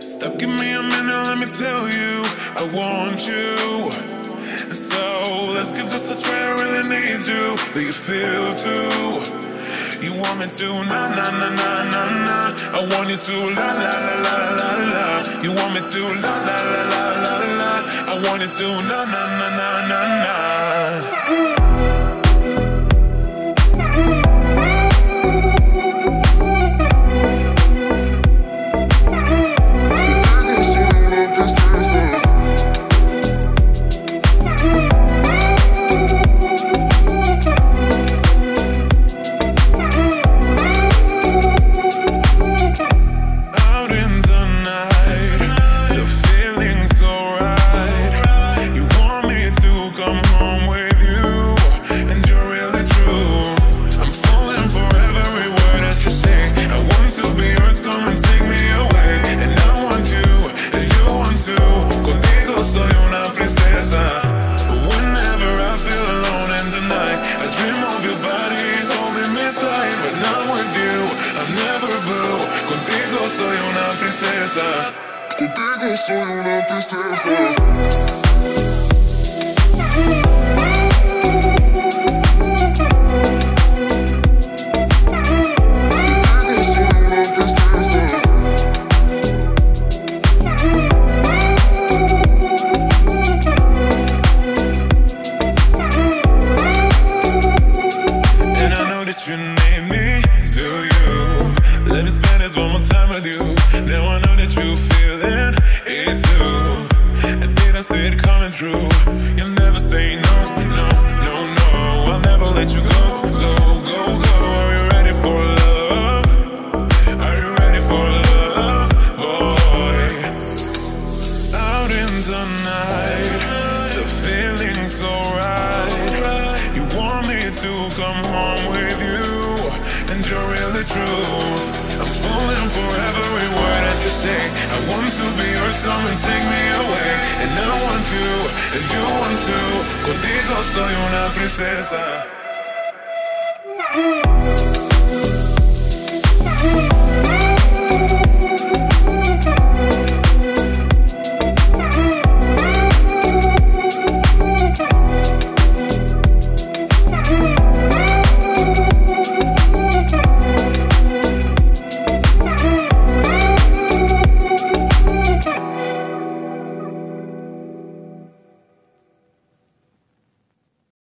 Stop, give me a minute, let me tell you, I want you. So let's give this a try, I really need you. Do you feel too? You want me to, na na na na na na. I want you to, la la la la la la. You want me to, la la la la la la. I want you to, na na na na na na. Never blue. Contigo soy una princesa. Contigo soy una princesa. I you need me, do you? Me spend this one more time with you. Now I know that you feeling it too. And did I see it coming true? You'll never say no, no, no, no. I'll never let you go, go, go, go. Are you ready for love? Are you ready for love, boy? Out in the night, the feeling's so right. You want me to come home with you, and you're really true. I'm falling for every word that you say. I want to be yours, come and take me away. And I want you, and you want to. Contigo soy una princesa.